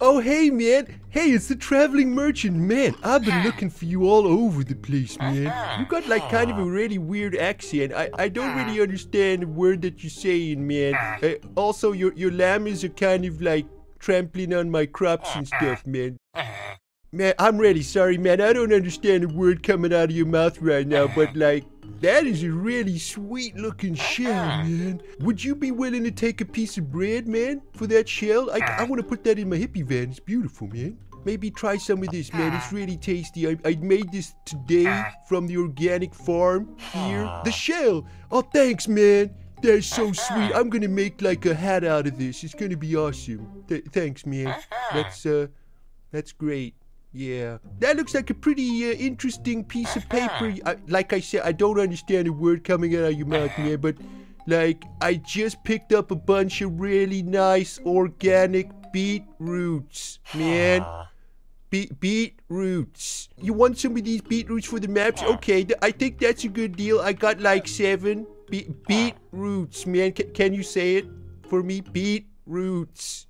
Oh, hey, man. Hey, it's the traveling merchant. Man, I've been looking for you all over the place, man. Uh-huh. You got like kind of a really weird accent. I, I don't really understand the word that you're saying, man. Uh, also, your, your llamas are kind of like trampling on my crops and uh-huh. stuff, man. Uh-huh. Man, I'm really sorry, man. I don't understand the word coming out of your mouth right now, but like, that is a really sweet looking shell, ah. man. Would you be willing to take a piece of bread, man, for that shell? I, I ah. want to put that in my hippie van. It's beautiful, man. Maybe try some of this, man. It's ah. really tasty. I, I made this today from the organic farm here. The shell. Oh, thanks, man. That's so sweet. I'm gonna make like a hat out of this. It's gonna be awesome. Th- thanks, man. That's uh, that's great. Yeah, that looks like a pretty uh, interesting piece of paper. I, like I said, I don't understand a word coming out of your mouth, man, but like I just picked up a bunch of really nice organic beetroots, man. Be- beetroots. You want some of these beetroots for the maps? Okay, th- I think that's a good deal. I got like seven be- beetroots, man. C- can you say it for me? Beetroots.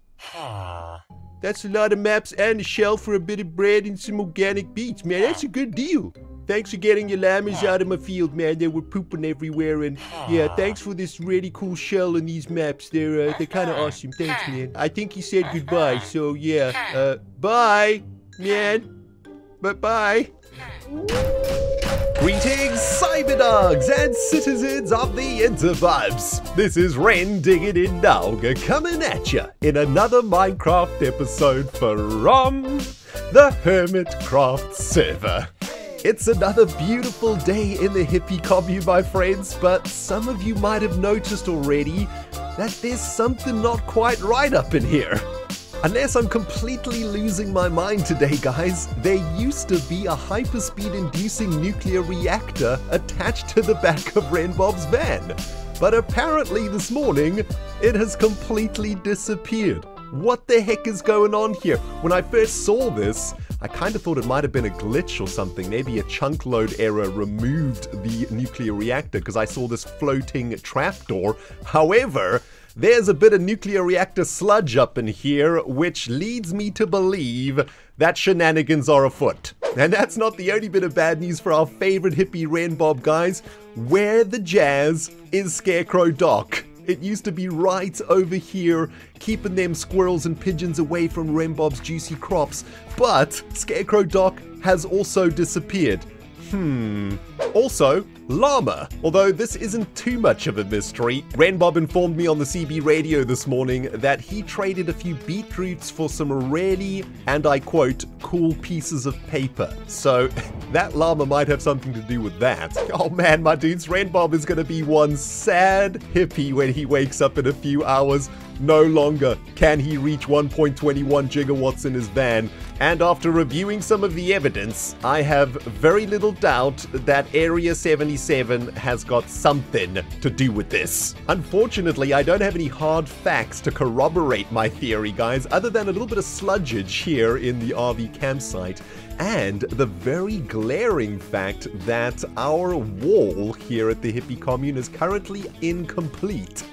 That's a lot of maps and a shell for a bit of bread and some organic beets, man. That's a good deal. Thanks for getting your llamas out of my field, man. They were pooping everywhere, and yeah, thanks for this really cool shell and these maps. They're uh, they're kind of awesome. Thanks, man. I think he said goodbye, so yeah. Uh, bye, man. Bye bye. Greetings, cyberdogs and citizens of the interwebs. This is Ren Digging in Nauga coming at you in another Minecraft episode from the Hermitcraft server. It's another beautiful day in the hippie commune, my friends, but some of you might have noticed already that there's something not quite right up in here. Unless I'm completely losing my mind today, guys, there used to be a hyperspeed inducing nuclear reactor attached to the back of Renbob's van. But apparently this morning, it has completely disappeared. What the heck is going on here? When I first saw this, I kind of thought it might have been a glitch or something. Maybe a chunk load error removed the nuclear reactor because I saw this floating trapdoor. However, there's a bit of nuclear reactor sludge up in here, which leads me to believe that shenanigans are afoot. And that's not the only bit of bad news for our favorite hippie Renbob guys. Where the jazz is Scarecrow Doc. It used to be right over here, keeping them squirrels and pigeons away from Renbob's juicy crops. But Scarecrow Doc has also disappeared. Hmm. Also, llama. Although this isn't too much of a mystery, Renbob informed me on the CB radio this morning that he traded a few beetroots for some really, and I quote, cool pieces of paper. So that llama might have something to do with that. Oh man, my dudes, Renbob is gonna be one sad hippie when he wakes up in a few hours. No longer can he reach 1.21 gigawatts in his van. And after reviewing some of the evidence, I have very little doubt that Area 77 has got something to do with this. Unfortunately, I don't have any hard facts to corroborate my theory, guys, other than a little bit of sludgeage here in the RV campsite and the very glaring fact that our wall here at the hippie commune is currently incomplete.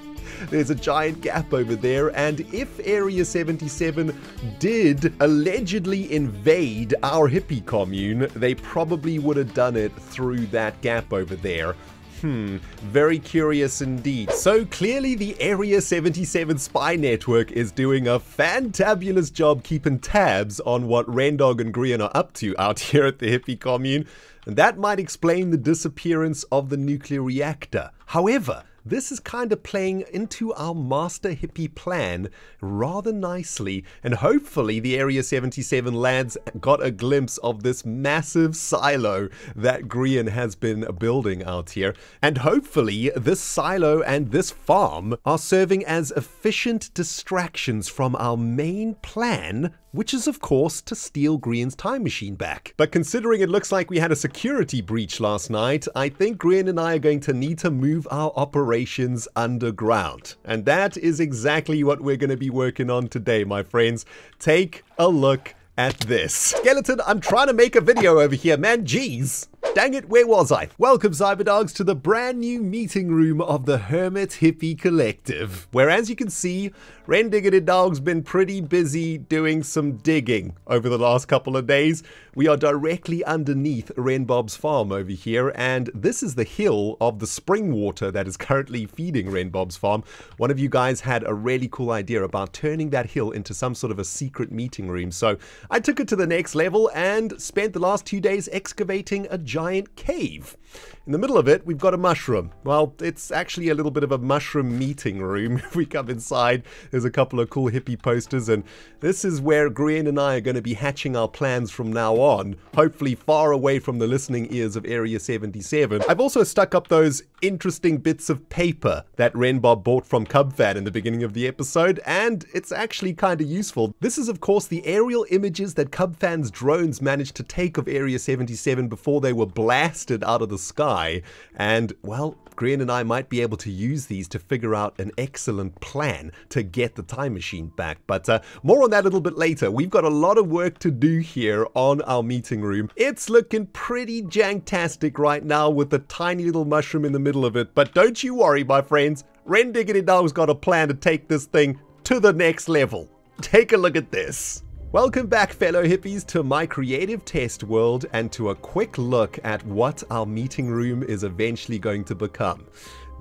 There's a giant gap over there, and if Area 77 did allegedly invade our hippie commune, they probably would have done it through that gap over there. Hmm, very curious indeed. So clearly the Area 77 spy network is doing a fantabulous job keeping tabs on what Rendog and Grian are up to out here at the hippie commune, and that might explain the disappearance of the nuclear reactor. However, this is kind of playing into our master hippie plan rather nicely, and hopefully the Area 77 lads got a glimpse of this massive silo that Grian has been building out here, and hopefully this silo and this farm are serving as efficient distractions from our main plan which is of course to steal Grian's time machine back. But considering it looks like we had a security breach last night, I think Grian and I are going to need to move our operations underground. And that is exactly what we're going to be working on today, my friends. Take a look at this. Skeleton, I'm trying to make a video over here, man, jeez. Dang it, where was I? Welcome, Cyberdogs, to the brand new meeting room of the Hermit Hippie Collective, where, as you can see, Rendiggity Dog's been pretty busy doing some digging over the last couple of days. We are directly underneath Renbob's farm over here, and this is the hill of the spring water that is currently feeding Renbob's farm. One of you guys had a really cool idea about turning that hill into some sort of a secret meeting room, so I took it to the next level and spent the last two days excavating a giant cave. In the middle of it, we've got a mushroom. Well, it's actually a little bit of a mushroom meeting room. If we come inside, there's a couple of cool hippie posters, and this is where Grian and I are going to be hatching our plans from now on, hopefully far away from the listening ears of Area 77. I've also stuck up those interesting bits of paper that Renbob bought from Cubfan in the beginning of the episode, and it's actually kind of useful. This is, of course, the aerial images that Cubfan's drones managed to take of Area 77 before they were blasted out of the sky. And, well, Grian and I might be able to use these to figure out an excellent plan to get the time machine back. But uh, more on that a little bit later. We've got a lot of work to do here on our meeting room. It's looking pretty janktastic right now with the tiny little mushroom in the middle of it. But don't you worry, my friends. Ren Diggity Dog's got a plan to take this thing to the next level. Take a look at this. Welcome back, fellow hippies, to my creative test world and to a quick look at what our meeting room is eventually going to become.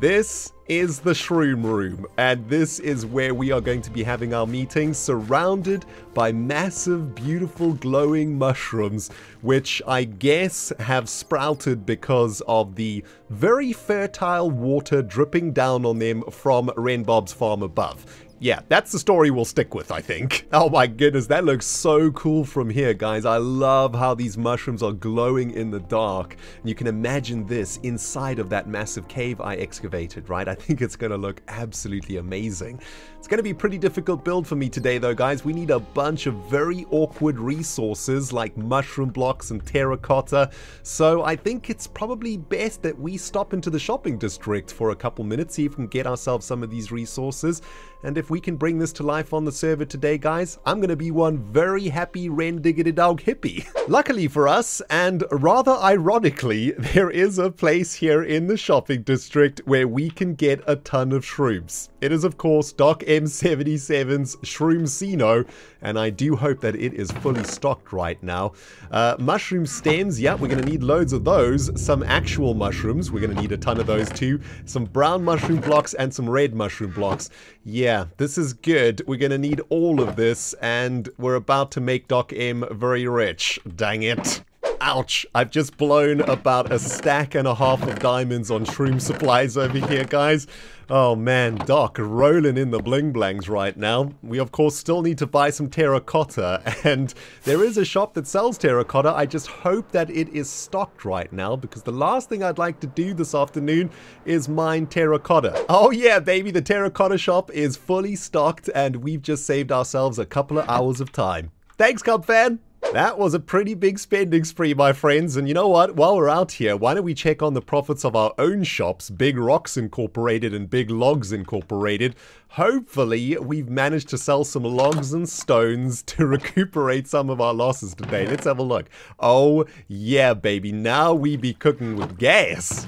This is the Shroom Room, and this is where we are going to be having our meetings surrounded by massive, beautiful, glowing mushrooms, which I guess have sprouted because of the very fertile water dripping down on them from Renbob's farm above yeah, that's the story we'll stick with, I think. Oh my goodness, that looks so cool from here, guys. I love how these mushrooms are glowing in the dark. And you can imagine this inside of that massive cave I excavated, right? I think it's going to look absolutely amazing. It's going to be a pretty difficult build for me today, though, guys. We need a bunch of very awkward resources like mushroom blocks and terracotta. So I think it's probably best that we stop into the shopping district for a couple minutes, see if we can get ourselves some of these resources. And if we can bring this to life on the server today, guys, I'm going to be one very happy Ren Diggity Dog hippie. Luckily for us, and rather ironically, there is a place here in the shopping district where we can get a ton of shrooms. It is, of course, Doc M77's shroom Shroomsino, and I do hope that it is fully stocked right now. Uh, mushroom stems, yeah, we're going to need loads of those. Some actual mushrooms, we're going to need a ton of those too. Some brown mushroom blocks and some red mushroom blocks. Yeah, this is good. We're going to need all of this, and we're about to make Doc M very rich. Dang it. Ouch, I've just blown about a stack and a half of diamonds on shroom supplies over here, guys. Oh man, Doc, rolling in the bling blangs right now. We of course still need to buy some terracotta, and there is a shop that sells terracotta. I just hope that it is stocked right now, because the last thing I'd like to do this afternoon is mine terracotta. Oh yeah, baby, the terracotta shop is fully stocked, and we've just saved ourselves a couple of hours of time. Thanks, Cubfan! That was a pretty big spending spree, my friends. And you know what? While we're out here, why don't we check on the profits of our own shops, Big Rocks Incorporated and Big Logs Incorporated. Hopefully, we've managed to sell some logs and stones to recuperate some of our losses today. Let's have a look. Oh, yeah, baby. Now we be cooking with gas.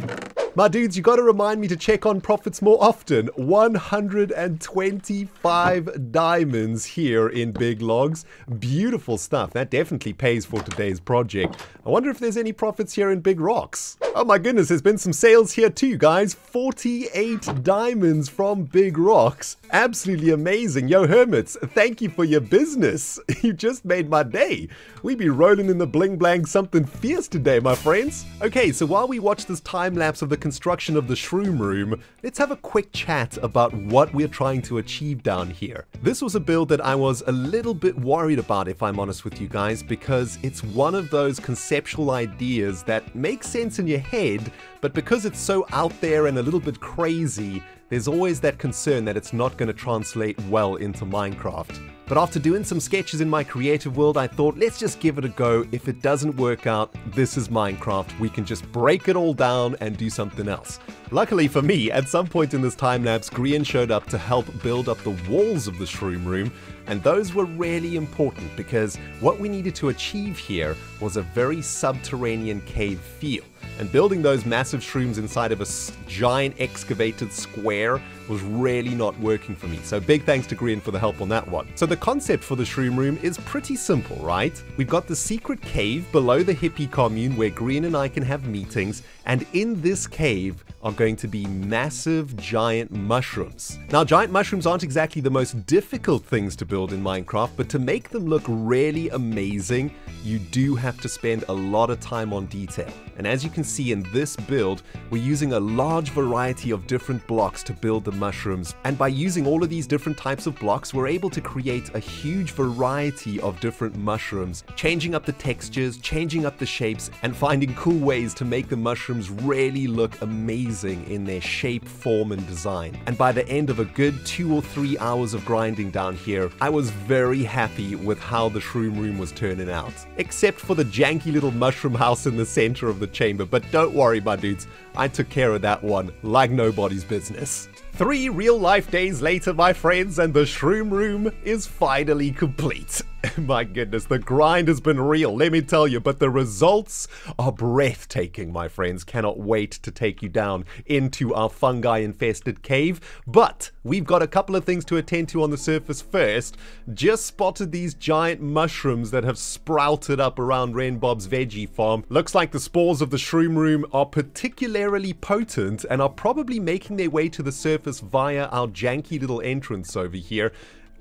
My dudes, you gotta remind me to check on profits more often. 125 diamonds here in Big Logs. Beautiful stuff. That definitely pays for today's project. I wonder if there's any profits here in Big Rocks. Oh my goodness, there's been some sales here too, guys. 48 diamonds from Big Rocks. Absolutely amazing. Yo, Hermits, thank you for your business. You just made my day. We be rolling in the bling blang something fierce today, my friends. Okay, so while we watch this time lapse of the construction of the Shroom Room, let's have a quick chat about what we're trying to achieve down here. This was a build that I was a little bit worried about, if I'm honest with you guys, because it's one of those conceptual ideas that makes sense in your head, but because it's so out there and a little bit crazy, there's always that concern that it's not going to translate well into Minecraft. But after doing some sketches in my creative world, I thought, let's just give it a go. If it doesn't work out, this is Minecraft. We can just break it all down and do something else. Luckily for me, at some point in this time lapse, Grian showed up to help build up the walls of the Shroom Room, And those were really important because what we needed to achieve here was a very subterranean cave feel. And building those massive shrooms inside of a giant excavated square was really not working for me. So big thanks to Grian for the help on that one. So the concept for the shroom room is pretty simple, right? We've got the secret cave below the hippie commune where Grian and I can have meetings, and in this cave are going to be massive giant mushrooms. Now, giant mushrooms aren't exactly the most difficult things to build in Minecraft, but to make them look really amazing, you do have to spend a lot of time on detail. And as you can see in this build, we're using a large variety of different blocks to build the mushrooms. And by using all of these different types of blocks, we're able to create a huge variety of different mushrooms, changing up the textures, changing up the shapes, and finding cool ways to make the mushrooms really look amazing in their shape, form, and design. And by the end of a good two or three hours of grinding down here, I was very happy with how the shroom room was turning out. Except for the janky little mushroom house in the center of the chamber, but don't worry, my dudes, I took care of that one like nobody's business. Three real life days later, my friends, and the shroom room is finally complete. my goodness, the grind has been real, let me tell you, but the results are breathtaking, my friends. Cannot wait to take you down into our fungi infested cave. But we've got a couple of things to attend to on the surface first. Just spotted these giant mushrooms that have sprouted up around Renbob's veggie farm. Looks like the spores of the shroom room are particularly potent and are probably making their way to the surface via our janky little entrance over here.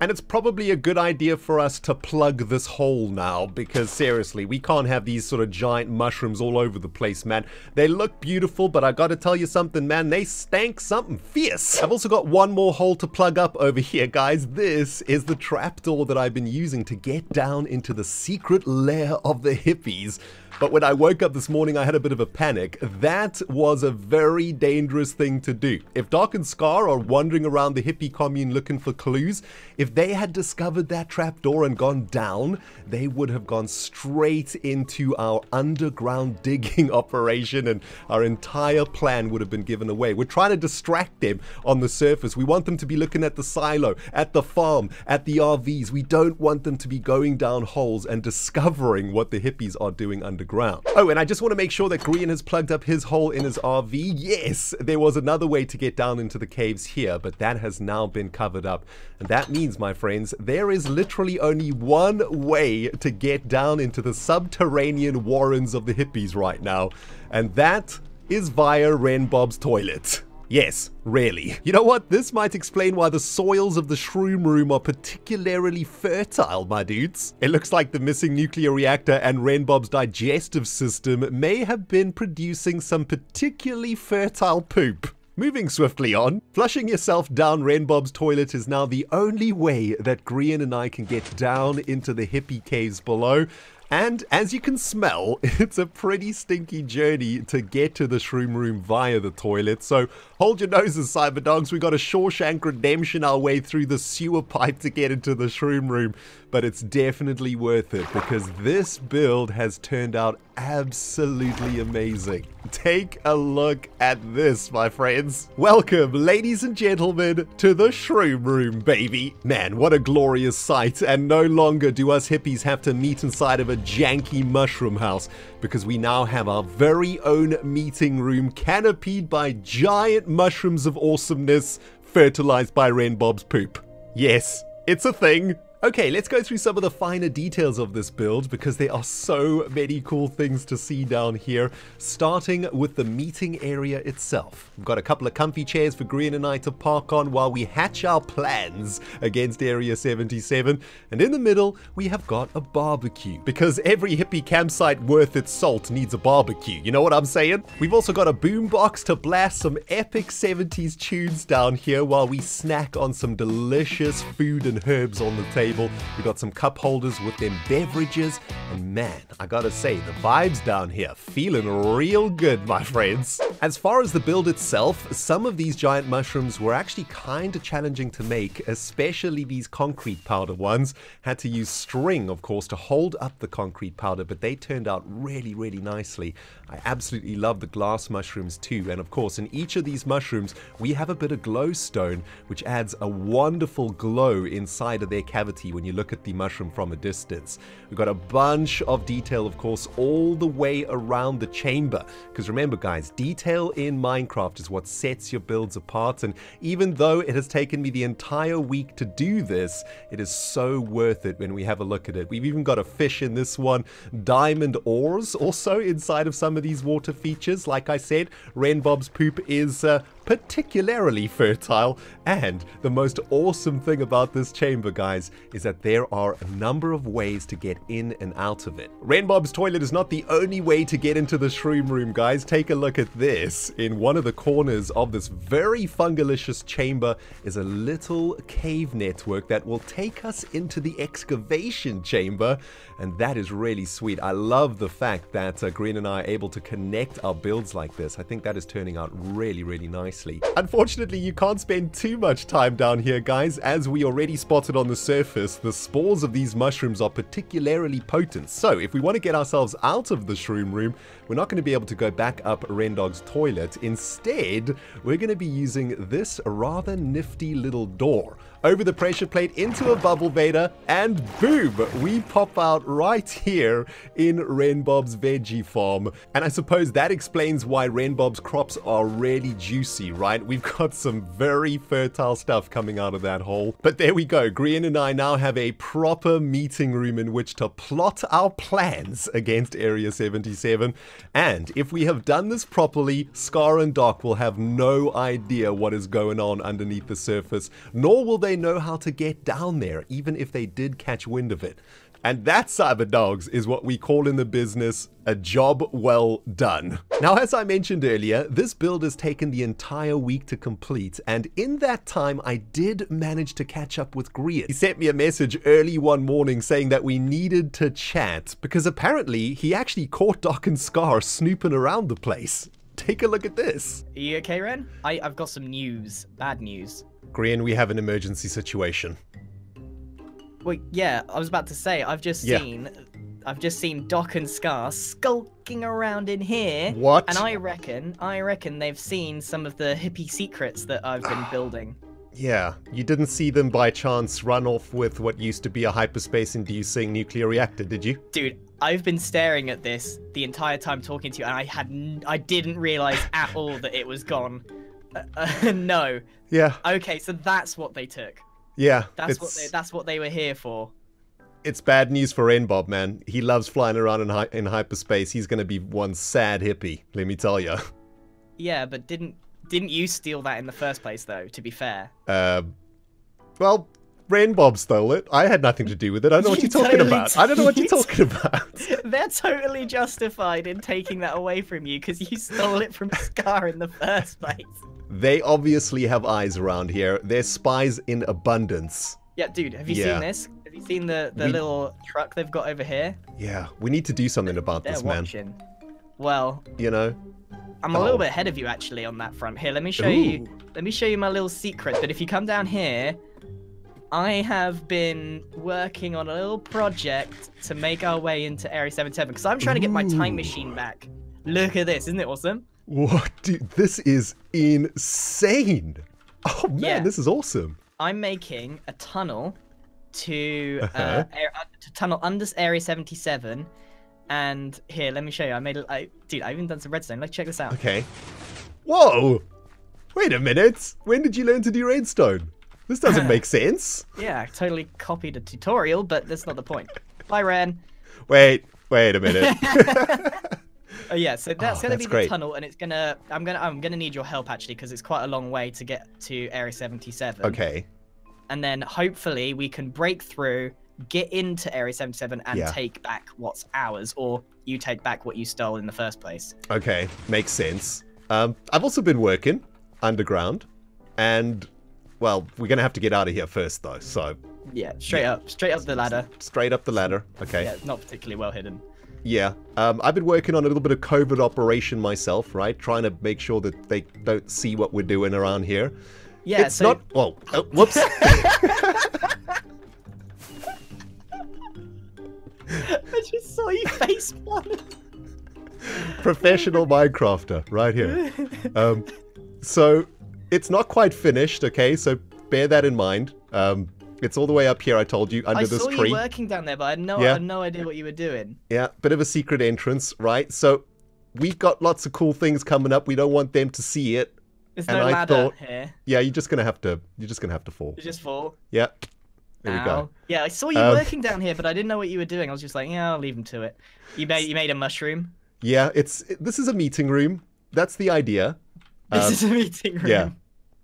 And it's probably a good idea for us to plug this hole now, because seriously, we can't have these sort of giant mushrooms all over the place, man. They look beautiful, but I gotta tell you something, man, they stank something fierce. I've also got one more hole to plug up over here, guys. This is the trapdoor that I've been using to get down into the secret lair of the hippies. But when I woke up this morning, I had a bit of a panic. That was a very dangerous thing to do. If Doc and Scar are wandering around the hippie commune looking for clues, if they had discovered that trapdoor and gone down, they would have gone straight into our underground digging operation and our entire plan would have been given away. We're trying to distract them on the surface. We want them to be looking at the silo, at the farm, at the RVs. We don't want them to be going down holes and discovering what the hippies are doing underground ground. Oh, and I just want to make sure that Grian has plugged up his hole in his RV. Yes, there was another way to get down into the caves here, but that has now been covered up. And that means, my friends, there is literally only one way to get down into the subterranean warrens of the hippies right now. And that is via Renbob's toilet. Yes, really. You know what? This might explain why the soils of the shroom room are particularly fertile, my dudes. It looks like the missing nuclear reactor and Renbob's digestive system may have been producing some particularly fertile poop. Moving swiftly on, flushing yourself down Renbob's toilet is now the only way that Grian and I can get down into the hippie caves below, and as you can smell, it's a pretty stinky journey to get to the shroom room via the toilet. So hold your noses, cyber dogs. We got a Shawshank redemption our way through the sewer pipe to get into the shroom room. But it's definitely worth it because this build has turned out absolutely amazing. Take a look at this, my friends. Welcome, ladies and gentlemen, to the Shroom Room, baby. Man, what a glorious sight. And no longer do us hippies have to meet inside of a janky mushroom house because we now have our very own meeting room canopied by giant mushrooms of awesomeness fertilized by Renbob's poop. Yes, it's a thing. Okay, let's go through some of the finer details of this build because there are so many cool things to see down here. Starting with the meeting area itself. We've got a couple of comfy chairs for Grian and I to park on while we hatch our plans against Area 77. And in the middle, we have got a barbecue because every hippie campsite worth its salt needs a barbecue. You know what I'm saying? We've also got a boombox to blast some epic 70s tunes down here while we snack on some delicious food and herbs on the table table. We got some cup holders with them beverages. And man, I gotta say, the vibes down here feeling real good, my friends. As far as the build itself, some of these giant mushrooms were actually kinda challenging to make, especially these concrete powder ones. Had to use string, of course, to hold up the concrete powder, but they turned out really, really nicely. I absolutely love the glass mushrooms too. And of course, in each of these mushrooms, we have a bit of glowstone, which adds a wonderful glow inside of their cavity when you look at the mushroom from a distance. We've got a bunch of detail, of course, all the way around the chamber. Because remember, guys, detail in Minecraft is what sets your builds apart. And even though it has taken me the entire week to do this, it is so worth it when we have a look at it. We've even got a fish in this one, diamond ores also inside of some of these water features. Like I said, Renbob's poop is uh, particularly fertile. And the most awesome thing about this chamber, guys, is that there are a number of ways to get in and out of it. Renbob's toilet is not the only way to get into the shroom room, guys. Take a look at this. In one of the corners of this very fungalicious chamber is a little cave network that will take us into the excavation chamber. And that is really sweet. I love the fact that uh, Grian and I are able to connect our builds like this. I think that is turning out really, really nicely. Unfortunately, you can't spend too much time down here, guys. As we already spotted on the surface, the spores of these mushrooms are particularly potent. So if we want to get ourselves out of the shroom room, we're not going to be able to go back up Rendog's toilet. Instead, we're going to be using this rather nifty little door over the pressure plate into a bubble vader, and boom, we pop out right here in Renbob's veggie farm. And I suppose that explains why Renbob's crops are really juicy, right? We've got some very fertile stuff coming out of that hole. But there we go. Grian and I now have a proper meeting room in which to plot our plans against Area 77. And if we have done this properly, Scar and Doc will have no idea what is going on underneath the surface, nor will they know how to get down there, even if they did catch wind of it. And that, Cyber Dogs, is what we call in the business a job well done. Now, as I mentioned earlier, this build has taken the entire week to complete, and in that time, I did manage to catch up with Grian. He sent me a message early one morning saying that we needed to chat, because apparently he actually caught Doc and Scar snooping around the place. Take a look at this. Are you okay, Ren? I, I've got some news. Bad news. Grian, we have an emergency situation. Well, yeah, I was about to say, I've just Yeah. seen, I've just seen Doc and Scar skulking around in here. What? And I reckon, I reckon they've seen some of the hippie secrets that I've been building. Yeah, you didn't see them by chance run off with what used to be a hyperspace inducing nuclear reactor, did you? Dude, I've been staring at this the entire time talking to you, and I had, n- I didn't realize at all that it was gone. Uh, uh, no. Yeah, Okay, so that's what they took. yeah. That's it's, what they, that's what they were here for. it's bad news for Bob, man. He loves flying around in, hy- in hyperspace. He's gonna be one sad hippie, let me tell you. Yeah, but didn't didn't you steal that in the first place, though? To be fair. Uh, well, Bob stole it. I had nothing to do with it. I don't know what You you're talking about. I don't know what you're talking about. They're totally justified in taking that away from you because you stole it from Scar in the first place. They obviously have eyes around here. They're spies in abundance. Yeah, dude, have you Yeah. seen this? Have you seen the, the We- little truck they've got over here? Yeah, we need to do something about They're this, man. watching. Well, You know? I'm a Oh. little bit ahead of you actually on that front. Here, let me show you. Let me show you my little secret. But if you come down here, I have been working on a little project to make our way into Area 77 because I'm trying to get my time machine back. Look at this, isn't it awesome? What? Dude, this is insane. Oh man, Yeah. this is awesome. I'm making a tunnel to uh, air, uh, to tunnel under Area 77. And here, let me show you. I made it. I, dude, I even done some redstone. Let's check this out. Okay. Whoa! Wait a minute. When did you learn to do redstone? This doesn't make sense. Yeah, I totally copied a tutorial, but that's not the point. Bye, Ren. Wait, wait a minute. Oh yeah, so that's Oh, gonna that's be the great. tunnel, and it's gonna. I'm gonna. I'm gonna need your help actually, because it's quite a long way to get to Area 77. okay. And then hopefully we can break through, get into Area 77, and Yeah. take back what's ours, or you take back what you stole in the first place. Okay. Makes sense. Um, I've also been working underground, and well, we're gonna have to get out of here first, though. So Yeah, straight Yeah. up, straight up the ladder. straight up the ladder. Okay. Yeah, not particularly well hidden. Yeah. Um, I've been working on a little bit of covert operation myself, right? Trying to make sure that they don't see what we're doing around here. Yeah, it's so not. Oh, oh, whoops. I just saw you face plant. Professional Minecrafter, right here. Um, so it's not quite finished, okay? So bear that in mind. Um, It's all the way up here, I told you, under I this saw tree. you working down there, but I had no, Yeah. I had no idea what you were doing. Yeah, bit of a secret entrance, right? So we've got lots of cool things coming up. We don't want them to see it. There's And no I ladder thought- here. Yeah, you're just gonna have to. You're just gonna have to fall. You just fall. Yeah. There we go. Yeah, I saw you Um, working down here, but I didn't know what you were doing. I was just like, yeah, I'll leave him to it. You made you made a mushroom. Yeah, it's this is a meeting room. That's the idea. This Um, is a meeting room. Yeah,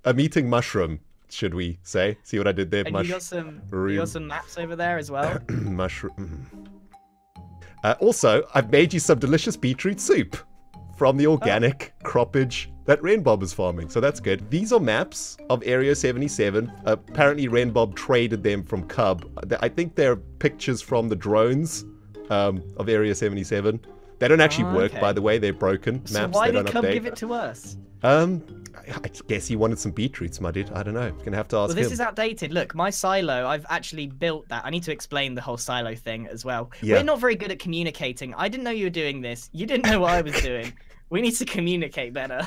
a meeting mushroom, should we say? See what I did there? And Mush you got some you got some maps over there as well. mushroom. Uh, also, I've made you some delicious beetroot soup from the organic croppage that Renbob is farming. So that's good. These are maps of Area 77. apparently, Renbob traded them from Cub. I think they're pictures from the drones um, of Area 77. They don't actually Oh, work, okay. by the way. They're broken maps. so why did Cub update. give it to us? Um, I guess he wanted some beetroots, my dude. I don't know. Gonna have to ask Well, this him. is outdated. Look, my silo, I've actually built that. I need to explain the whole silo thing as well. Yeah. We're not very good at communicating. I didn't know you were doing this. You didn't know what I was doing. We need to communicate better.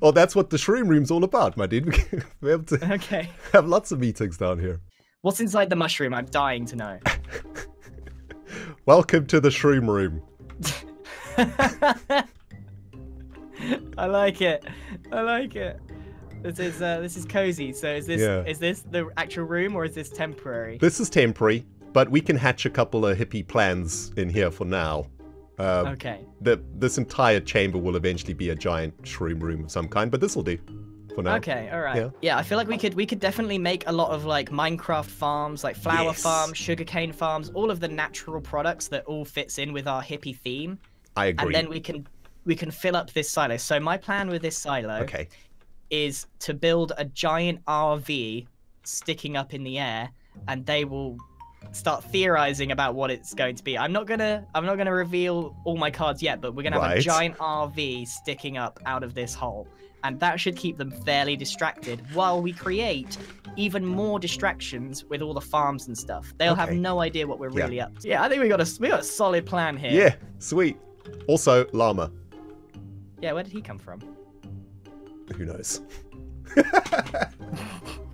Well, that's what the shroom room's all about, my dude. We're able to Okay. have lots of meetings down here. What's inside the mushroom? I'm dying to know. Welcome to the shroom room. I like it. I like it. This is uh, this is cozy. So is this Yeah. is this the actual room or is this temporary? This is temporary, but we can hatch a couple of hippie plans in here for now. Um, Okay. the, this entire chamber will eventually be a giant shroom room of some kind, but this will do for now. Okay, all right. Yeah. Yeah. I feel like we could we could definitely make a lot of like Minecraft farms, like flower Yes. farms, sugarcane farms, all of the natural products that all fits in with our hippie theme, I agree. and then we can we can fill up this silo. So my plan with this silo okay. is to build a giant RV sticking up in the air, and they will start theorizing about what it's going to be. I'm not gonna I'm not gonna reveal all my cards yet, but we're gonna have a giant RV sticking up out of this hole. And that should keep them fairly distracted while we create even more distractions with all the farms and stuff. They'll have no idea what we're Yeah. really up to. Yeah, I think we got a we got a solid plan here. Yeah, sweet. Also, llama. Yeah, where did he come from? Who knows?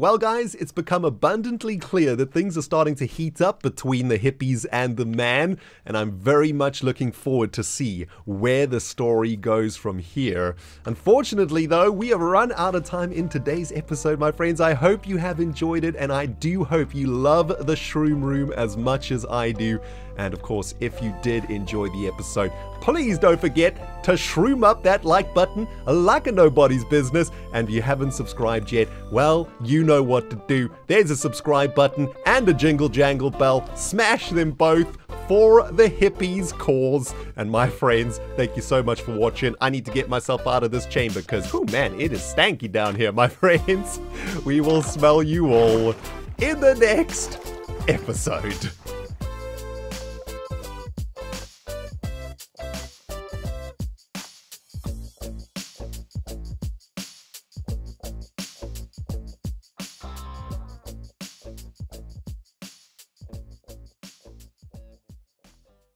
Well, guys, it's become abundantly clear that things are starting to heat up between the hippies and the man, and I'm very much looking forward to see where the story goes from here. Unfortunately, though, we have run out of time in today's episode, my friends. I hope you have enjoyed it, and I do hope you love the Shroom Room as much as I do. And of course, if you did enjoy the episode, please don't forget to shroom up that like button like a nobody's business. And if you haven't subscribed yet, well, you know what to do. There's a subscribe button and a jingle jangle bell. Smash them both for the hippies cause. And my friends, thank you so much for watching. I need to get myself out of this chamber because, oh man, it is stanky down here, my friends. We will smell you all in the next episode.